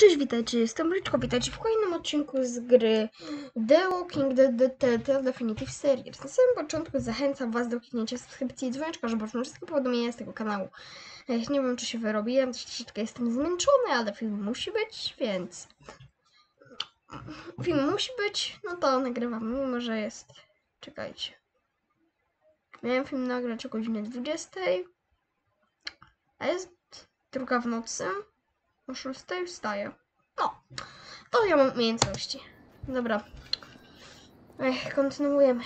Cześć, witajcie, jestem Ryczko, witajcie w kolejnym odcinku z gry The Walking Dead The Definitive Series. Na samym początku zachęcam Was do kliknięcia subskrypcji i dzwoneczka, żeby otrzymać wszystkie powiadomienia z tego kanału. Nie wiem, czy się wyrobiłem, troszeczkę jestem zmęczony, ale film musi być, więc... Film musi być, no to nagrywam, mimo że jest... Czekajcie. Miałem film nagrać o godzinie 20, a jest druga w nocy. O 6 wstaję. No, to ja mam umiejętności. Dobra. Ech, kontynuujemy.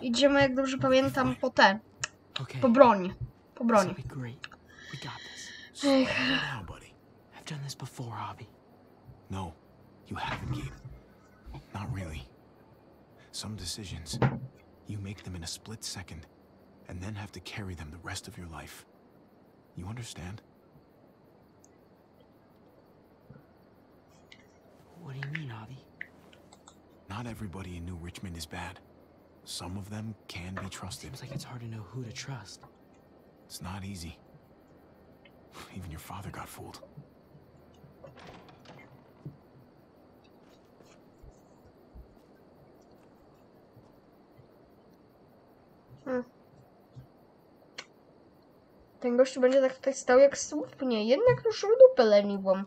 Idziemy, jak dobrze pamiętam, po te. Po broń. Po broń. I've done this before, Hobby. No, you haven't, Gabe. Not really. Some decisions, you make them in a split second, and then have to carry them the rest of your life. You understand? What do you mean, Javi? Not everybody in New Richmond is bad. Some of them can be trusted. Seems like it's hard to know who to trust. It's not easy. Even your father got fooled. Hmm. Ten gościu będzie tak tutaj stał jak słupnie. Jednak już dupę leniwą.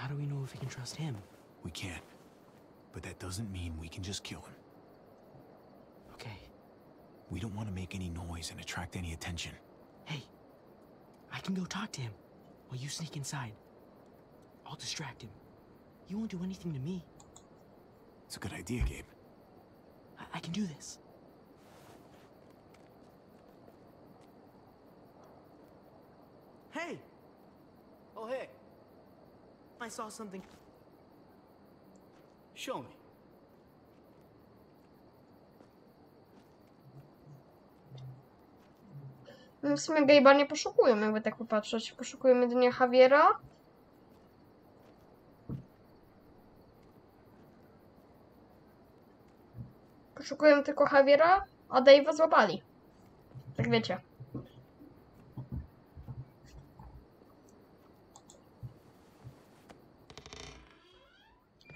How do we know if we can trust him? We can. But that doesn't mean we can just kill him. Okay. We don't want to make any noise and attract any attention. Hey, I can go talk to him while you sneak inside. I'll distract him. He won't do anything to me. It's a good idea, Gabe. I, I can do this. Saw something. Show me. No w sumie Gabe'a nie poszukujemy, jakby tak popatrzeć. Poszukujemy jedynie Javiera. Poszukujemy tylko Javiera, a Dave'a złapali. Tak wiecie.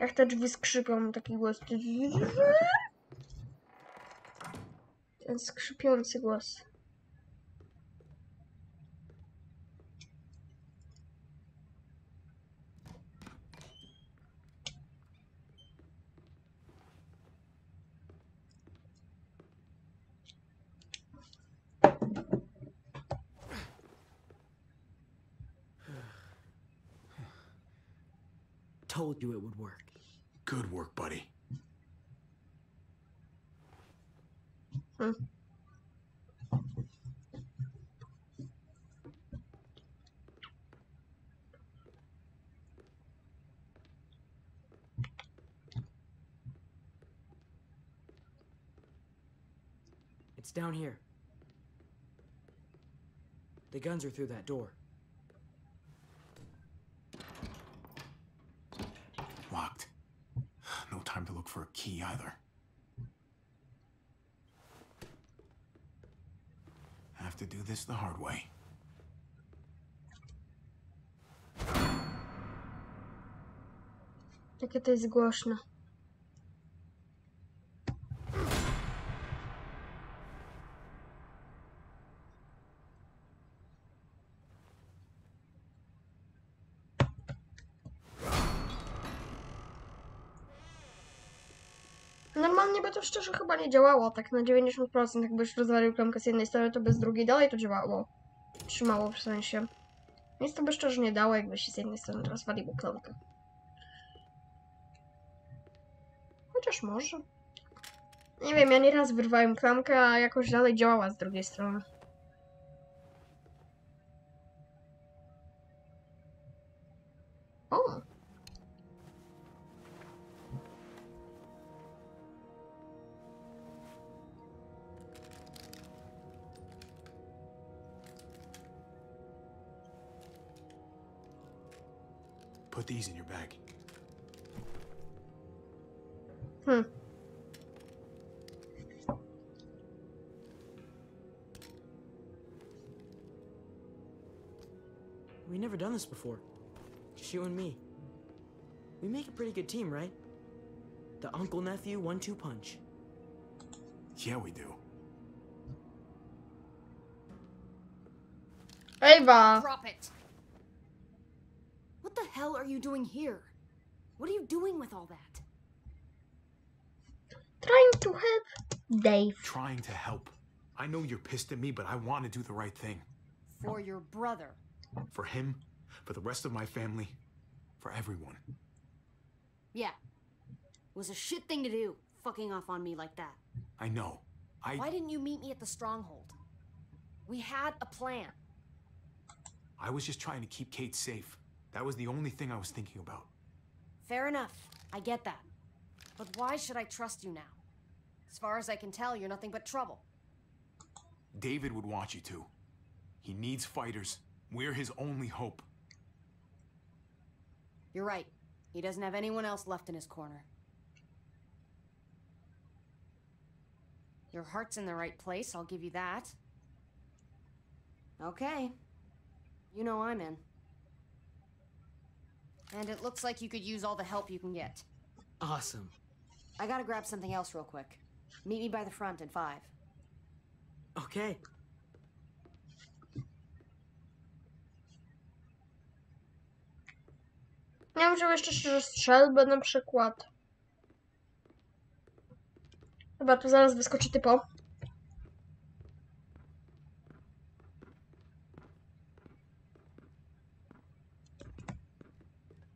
Jak te drzwi skrzypią, taki głos. Ten skrzypiący głos. Good work, buddy. It's down here. The guns are through that door. The hard way. Jakie to jest głośne. Normalnie by to szczerze chyba nie działało, tak na 90%. Jakbyś rozwalił klamkę z jednej strony, to bez drugiej dalej to działało. Trzymało w sensie. Więc to by szczerze nie dało, jakbyś z jednej strony rozwalił klamkę. Chociaż może. Nie wiem, ja nieraz wyrwałem klamkę, a jakoś dalej działała z drugiej strony. Put these in your bag. Hmm. We never done this before. Just you and me. We make a pretty good team, right? The uncle-nephew one-two punch. Yeah, we do. Ava. Drop it. What the hell are you doing here? What are you doing with all that? Trying to help Dave. Trying to help. I know you're pissed at me, but I want to do the right thing. For your brother. For him, for the rest of my family, for everyone. Yeah. It was a shit thing to do, fucking off on me like that. I know. I. Why didn't you meet me at the stronghold? We had a plan. I was just trying to keep Kate safe. That was the only thing I was thinking about. Fair enough. I get that. But why should I trust you now? As far as I can tell, you're nothing but trouble. David would want you to. He needs fighters. We're his only hope. You're right. He doesn't have anyone else left in his corner. Your heart's in the right place, I'll give you that. Okay. You know I'm in. And it looks like you could use all the help you can get. Awesome. I gotta grab something else real quick. Meet me by the front in five. Okay. Ja bym wziął jeszcze szczerze strzelbę na przykład. Chyba tu zaraz wyskoczy typo.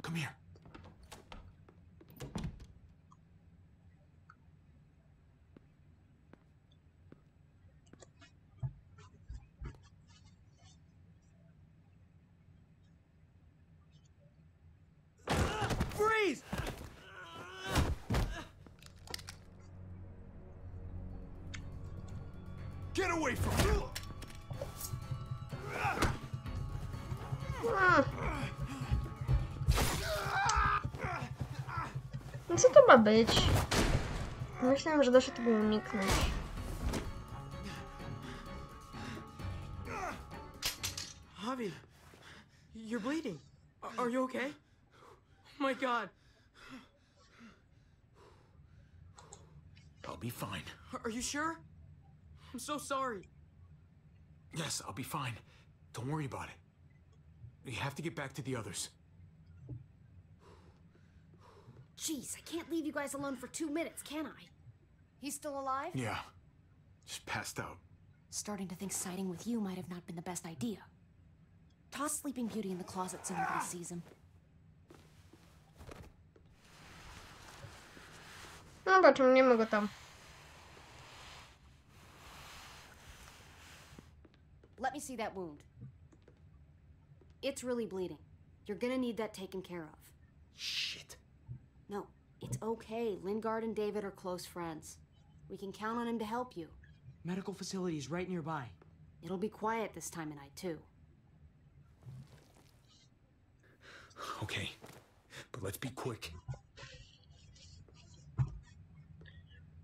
Come here. Freeze! Get away from me! Mm. No co to ma być? Myślałem, że da się tego uniknąć. Javi, you're bleeding. Are you okay? Oh my god. I'll be fine. Are you sure? I'm so sorry. Yes, I'll be fine. Don't worry about it. We have to get back to the others. Jeez, I can't leave you guys alone for two minutes, can I? He's still alive? Yeah. Just passed out. Starting to think siding with you might have not been the best idea. Toss Sleeping Beauty in the closet so nobody sees him. No zobaczymy, nie mogę tam. Let me see that wound. It's really bleeding. You're gonna need that taken care of. Shit. No, it's okay. Lingard and David are close friends. We can count on him to help you. Medical facilities right nearby. It'll be quiet this time of night, too. Okay. But let's be quick.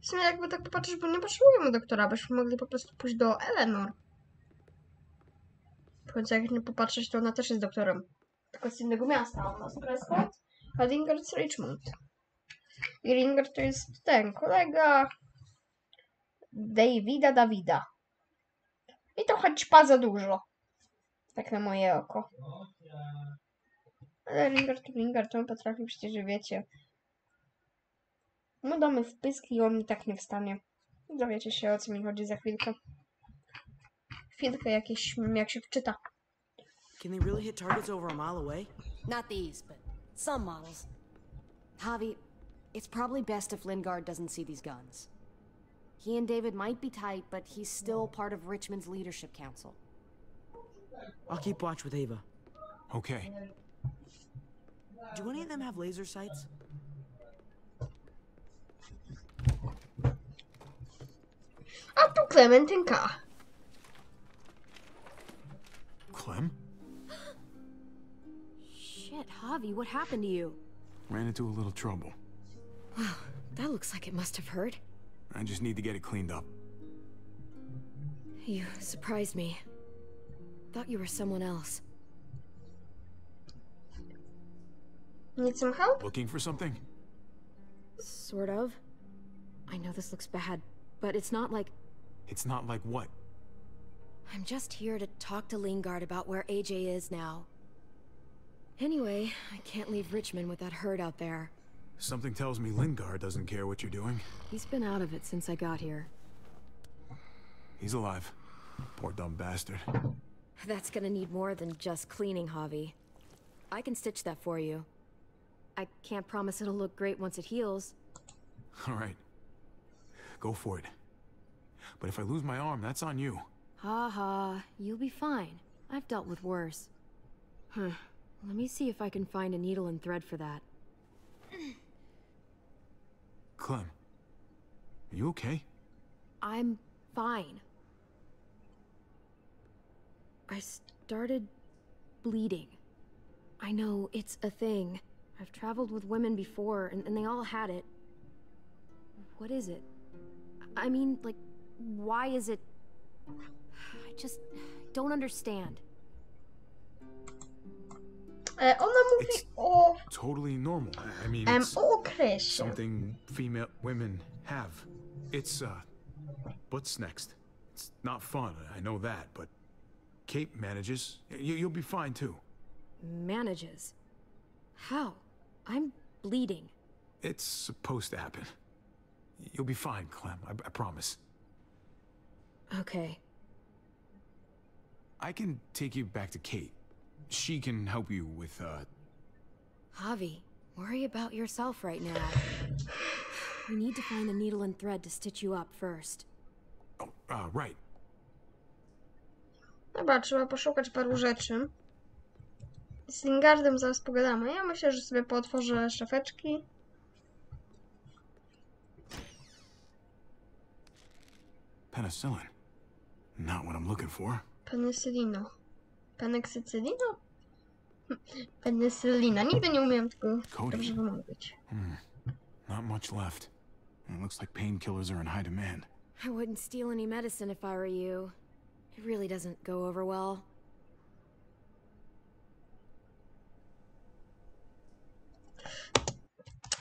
W sumie jakby tak popatrzeć, bo nie potrzebujemy doktora, byśmy mogli po prostu pójść do Eleanor. Końcu jak nie popatrzeć, to ona też jest doktorem. Tylko z innego miasta. Ona z Prescott, a z Richmond. I Lingard to jest ten kolega Davida Davida. I trochę ćpa za dużo. Tak na moje oko. Ale Lingard to Lingard, on potrafi przecież, że wiecie, mu damy wpysk i on i tak nie wstanie. Dowiecie się o co mi chodzi za chwilkę. Chwilkę jakieś, jak się wczyta. Can they really hit targets over a mile away? Not these, but some models. Javi, it's probably best if Lingard doesn't see these guns. He and David might be tight, but he's still part of Richmond's leadership council. I'll keep watch with Ava. Okay. Do any of them have laser sights? A tu Klementynka. Clem? Shit, Javi, what happened to you? Ran into a little trouble. That looks like it must have hurt. I just need to get it cleaned up. You surprised me. Thought you were someone else. Need some help? Looking for something? Sort of. I know this looks bad, but it's not like. It's not like what? I'm just here to talk to Lingard about where AJ is now. Anyway, I can't leave Richmond with that herd out there. Something tells me Lingard doesn't care what you're doing. He's been out of it since I got here. He's alive. Poor dumb bastard. That's gonna need more than just cleaning, Javi. I can stitch that for you. I can't promise it'll look great once it heals. All right. Go for it. But if I lose my arm, that's on you. Ha ha, you'll be fine. I've dealt with worse. Huh. Let me see if I can find a needle and thread for that. Clem, are you okay? I'm fine. I started bleeding. I know, it's a thing. I've traveled with women before, and, and they all had it. What is it? I mean, like, why is it... I just don't understand. E, ona mówi It's- o, Totally normal. I- I mean, em, it's o okresie. something female women have. It's, uh, what's next? It's not fun, I know that, but Kate manages. You, you'll be fine too. Manages. How? I'm bleeding. It's supposed to happen. You'll be fine, Clem. I, I promise. Okay. I can take you back to Kate. She can help you with, uh, Javi, worry about yourself right now. We need to find a needle and thread to stitch you up first. oh, uh, right. Dobra, trzeba poszukać paru rzeczy. Z Lingardem zaraz pogadamy. Ja myślę, że sobie pootworzę szafeczki. Penicillin. Not what I'm looking for. Penicillino. Peneksycylino? Penicillina. Nigdy nie umiałem tego Cody. dobrze wymówić. Not much left. It looks like painkillers are in high demand. I wouldn't steal any medicine if I were you. It really doesn't go over well.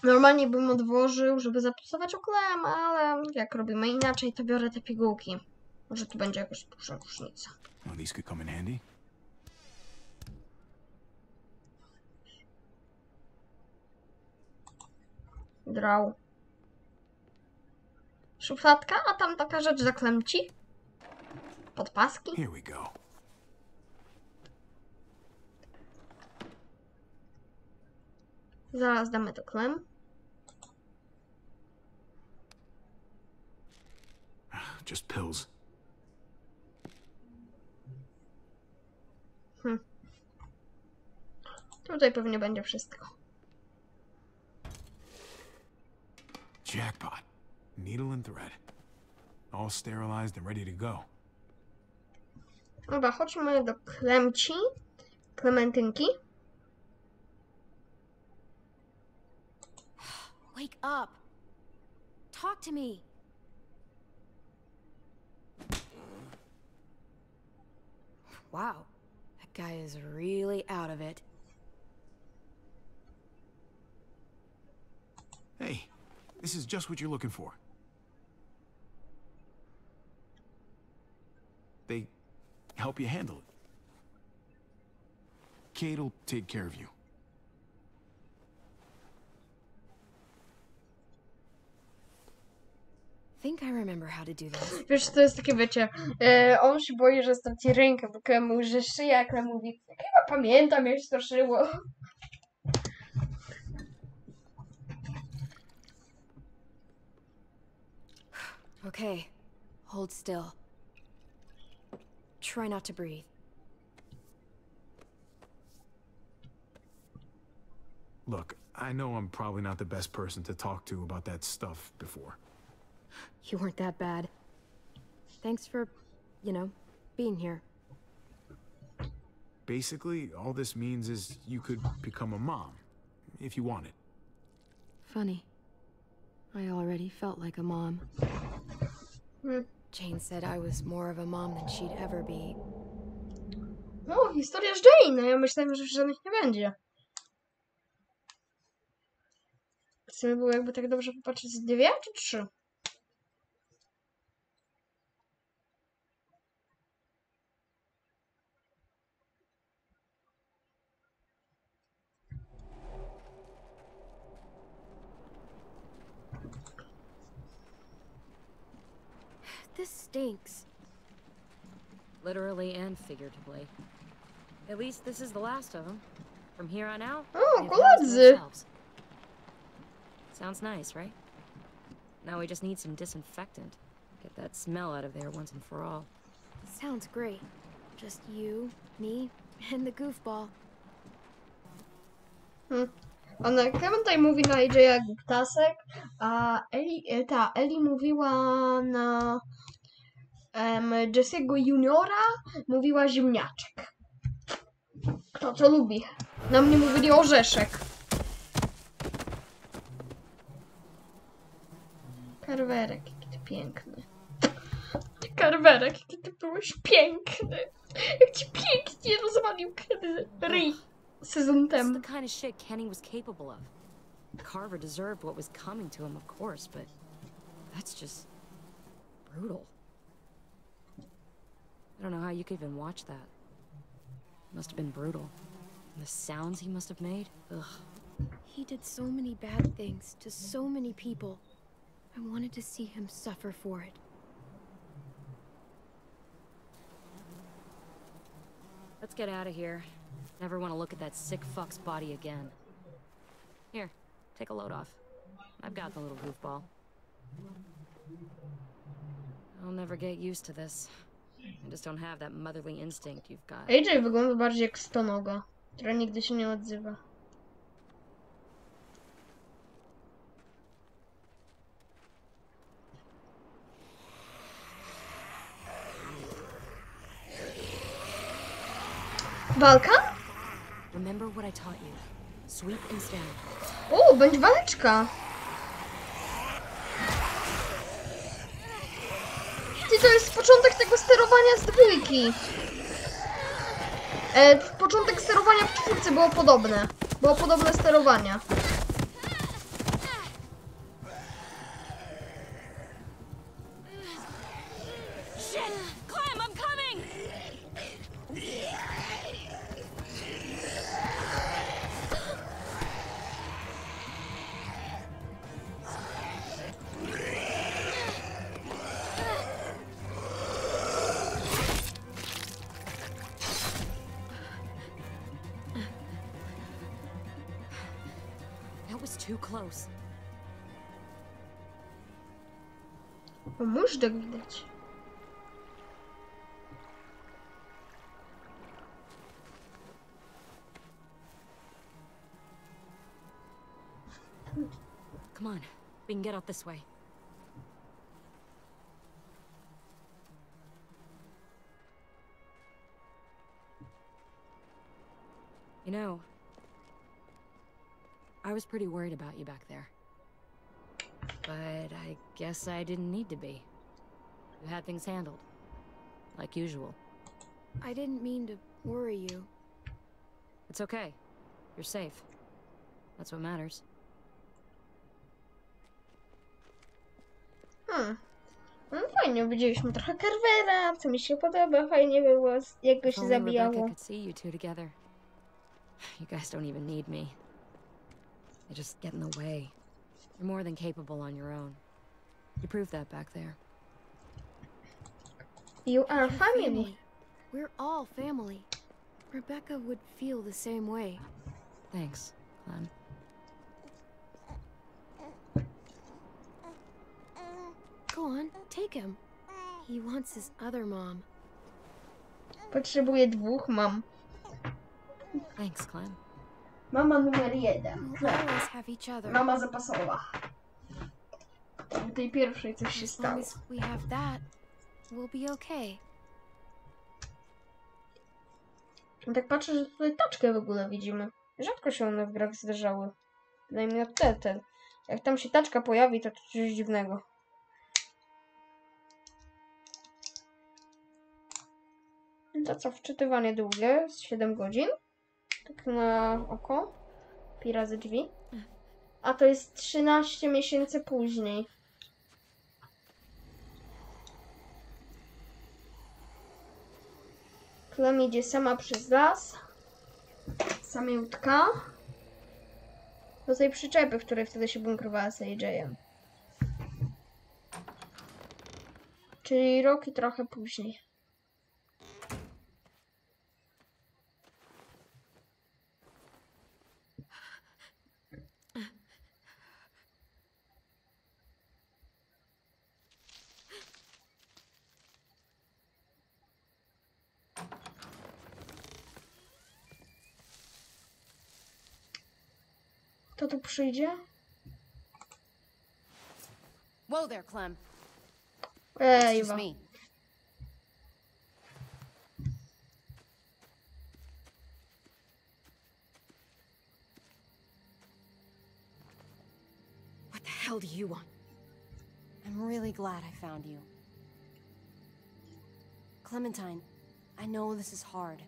Normalnie bym odłożył, żeby zapisować oklem, ale jak robimy inaczej, to biorę te pigułki. Może tu będzie jakaś duża różnica. Well, these could come in handy. Drał. Szufladka, a tam taka rzecz za klemci. Podpaski. Here we go. Zaraz damy to klem. Just pills. Tutaj pewnie będzie wszystko. Jackpot. Needle and thread. All sterilized and ready to go. Dobra, chodźmy do klemci. Klementynki. Wake up! Talk to me! Wow, that guy is really out of it. Hey, this is just what you're looking for. They help you handle it. Kate'll take care of you. Think I remember how to do this. Wiesz, to jest takie, wiecie, e, on się boi, że straci rękę, bo Klem mówi, że szyja, a Klem mówi, chyba pamiętam, jak się to szyło. Okay, hold still. Try not to breathe. Look, I know I'm probably not the best person to talk to about that stuff before. You weren't that bad. Thanks for, you know, being here. Basically, all this means is you could become a mom, if you wanted. Funny. I already felt like a mom. Hmm. Jane said I was more of a mom than she'd ever be. No, historia z Jane, no ja myślałem, że już żadnych nie będzie. W sumie było jakby tak dobrze popatrzeć z dwie czy trzy? This stinks. Literally and figuratively. At least this is the last of them. From here on out, oh, O, they have the house to koledzy! themselves. Sounds nice, right? Now we just need some disinfectant. Get that smell out of there once and for all. Sounds great. Just you, me, and the goofball. Hmm. On Clementine mówi na AJ jak ptasek, a uh, Eli, e, ta uh, Eli mówiła na em, Jesse'ego Juniora, mówiła ziemniaczek. Kto co lubi. Na mnie mówili orzeszek. Karwerek, jaki ty piękny. Karwerek, jaki ty byłeś piękny. Jak ci pięknie rozwalił kiedy ryj sezon temu. the kind of shit Kenny was capable of. Carver deserved what was coming to him, of course, but that's just brutal. I don't know how you could even watch that. Must have been brutal. And the sounds he must have made. Ugh. He did so many bad things to so many people. I wanted to see him suffer for it. Let's get out of here. Never want to look at that sick fuck's body again. Here, take a load off. I've got the little goofball. I'll never get used to this. I just don't have that motherly instinct you've got. AJ wygląda bardziej jak stonoga, która nigdy się nie odzywa. Walka? Remember what I taught you. Sweep and stand. O, będzie waleczka. To jest początek tego sterowania z dwójki. E, początek sterowania w czwórce było podobne. Było podobne sterowania. Too close. O, móżdżek widać. Come on, we can get out this way. You know, I was pretty worried about you back there. But I guess I didn't need to be. You had things handled. Like usual. I didn't mean to worry you. It's okay. You're safe. That's what matters. Hmm. No fajnie, widzieliśmy trochę Carvera, co mi się podoba, fajnie było, jak go If się only Rebecca zabijało. could see you two together. You guys don't even need me. They just get in the way. You're more than capable on your own. You proved that back there. You are We're family. We're all family. Rebecca would feel the same way. Thanks, Clem. Go on, take him. He wants his other mom. Potrzebuję dwóch mam. Thanks, Clem. Mama numer jeden. Mama zapasowa. W tej pierwszej coś się stało. tak patrzę, że tutaj taczkę w ogóle widzimy. Rzadko się one w grach zdarzały. Przynajmniej na te, ten. Jak tam się taczka pojawi, to coś dziwnego. To co, wczytywanie długie, z 7 godzin. Tak na oko. Pi razy drzwi. A to jest 13 miesięcy później. Clem idzie sama przez las. Samiutka. Do tej przyczepy, w której wtedy się bunkrowała z AJ-em. Czyli rok i trochę później. Przyjdzie? Whoa there, Clem. Ej, wa. me. What the hell do you want? I'm really glad I found you. Clementine, I know this is hard.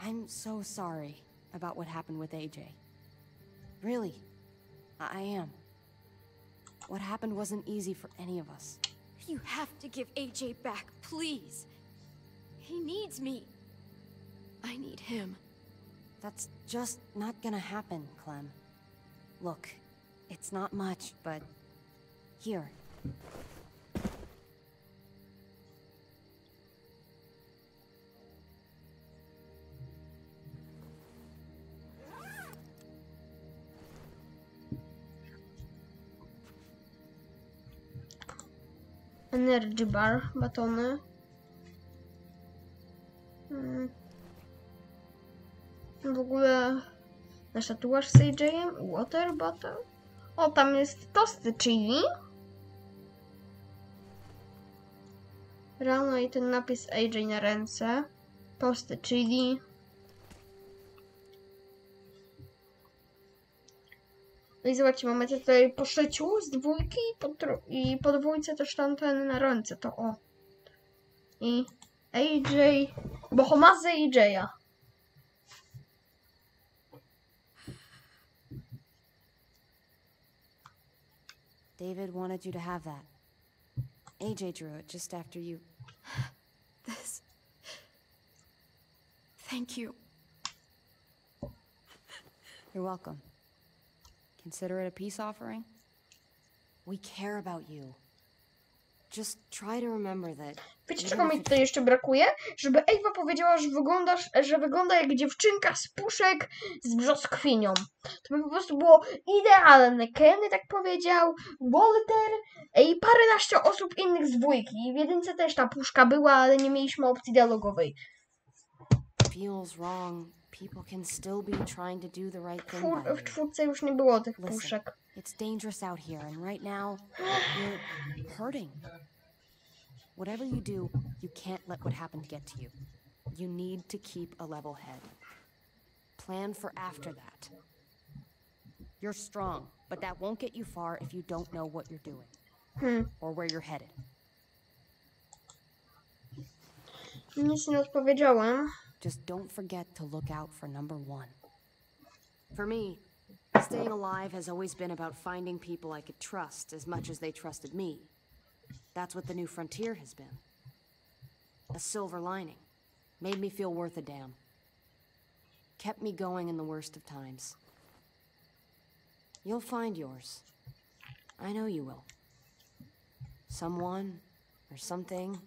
I'm so sorry about what happened with AJ. Really, I I am. What happened wasn't easy for any of us. You have to give AJ back, please. He needs me. I need him. That's just not gonna happen, Clem. Look, it's not much, but here. Energy bar, batony. Mm. W ogóle nasz tatuaż z AJ-em. Water bottle. O, tam jest tosty chili. Rano i ten napis AJ na ręce. Tosty chili. No i zobaczcie, mamy tutaj po szyciu z dwójki i po, i po dwójce też tam ten na ręce, to o. I AJ, bo ho ma z AJ'a. David wanted you to have that. AJ drew it just after you. This. Thank you. You're welcome. Consider it a peace offering. We care about you. Just try to remember that. Wiecie, czego mi tutaj jeszcze brakuje? Żeby Ewa powiedziała, że wyglądasz, że wygląda jak dziewczynka z puszek z brzoskwinią. To by po prostu było idealne. Kenny tak powiedział, Walter i paręnaście osób innych z dwójki. W jedynce też ta puszka była, ale nie mieliśmy opcji dialogowej. feels wrong, people can still be trying to do the right thing Czwór, by you. czwórce już nie było tych Listen. puszek. It's dangerous out here, and right now, you're hurting. Whatever you do, you can't let what happened get to you. You need to keep a level head. Plan for after that. You're strong, but that won't get you far if you don't know what you're doing Hmm. or where you're headed. Nic nie odpowiedziałem. Just don't forget to look out for number one. For me, staying alive has always been about finding people I could trust as much as they trusted me. That's what the new frontier has been. A silver lining. Made me feel worth a damn. Kept me going in the worst of times. You'll find yours. I know you will. Someone or something.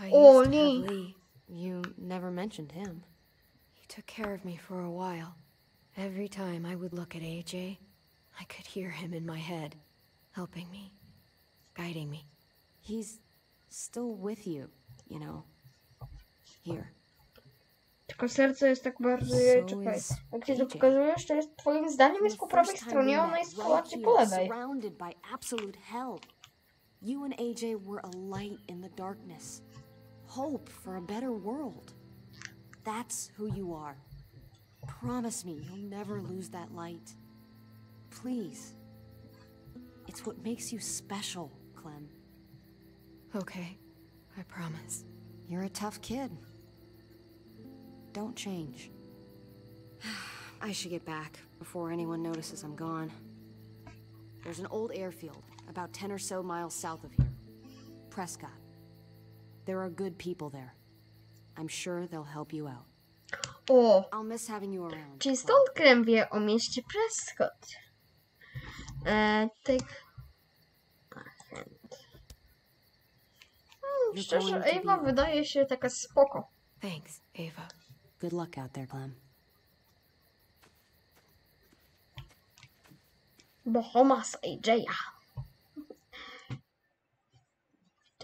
I Oh, used to have Lee. You never mentioned him. He took care of me for a while. Every time I would look at AJ, I could hear him in my head, helping me, guiding me. He's still with you, you know. Here. Tylko serce jest tak bardzo... So Czekaj. is Jak ci to AJ. pokazujesz, to jest twoim zdaniem From jest the po prawej first time stronie, we a ona met, jest right bardziej po lewej. surrounded by absolute hell. You and AJ were a light in the darkness. Hope for a better world. That's who you are. Promise me you'll never lose that light. Please. It's what makes you special, Clem. Okay, I promise. You're a tough kid. Don't change. I should get back before anyone notices I'm gone. There's an old airfield about 10 or so miles south of here. Prescott. There are good people there. I'm sure they'll help you out. O, I'll miss having you around. czyli stąd Krem wie o mieście Prescott. E, tak. Hmm, Szczerze, Ewa wydaje się taka spoko. Thanks, Ava. Good luck out there, Clem. Bahamas AJ'a.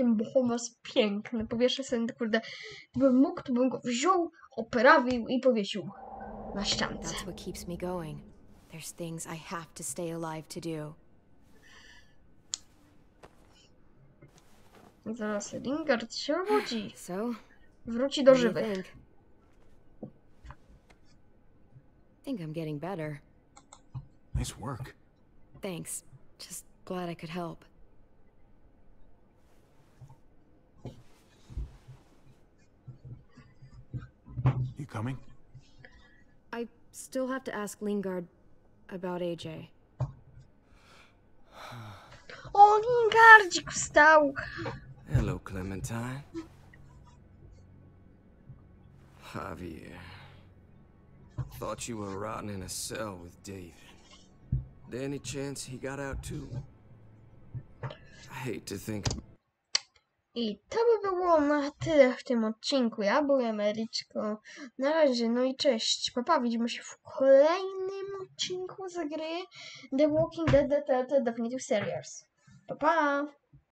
Ten Bahamas piękny. Powieszę sobie, kurde, gdybym mógł, to bym go wziął, oprawił i powiesił na ściance. That's what keeps me going. There's things I have to stay alive to do. Zaraz Lingard się obudzi. So, Wróci do żywych. Think I'm getting better. Nice work. Thanks. Just glad I could help. You coming? I still have to ask Lingard about AJ. O, oh, Lingardzik wstał! Hello, Clementine. Javier. Thought you were rotting in a cell with David. There any chance he got out too? I hate to think I to by było na tyle w tym odcinku. Ja byłem Eryczko. Na razie, no i cześć. Papa, widzimy się w kolejnym odcinku z gry The Walking Dead The Definitive Series. Pa, pa!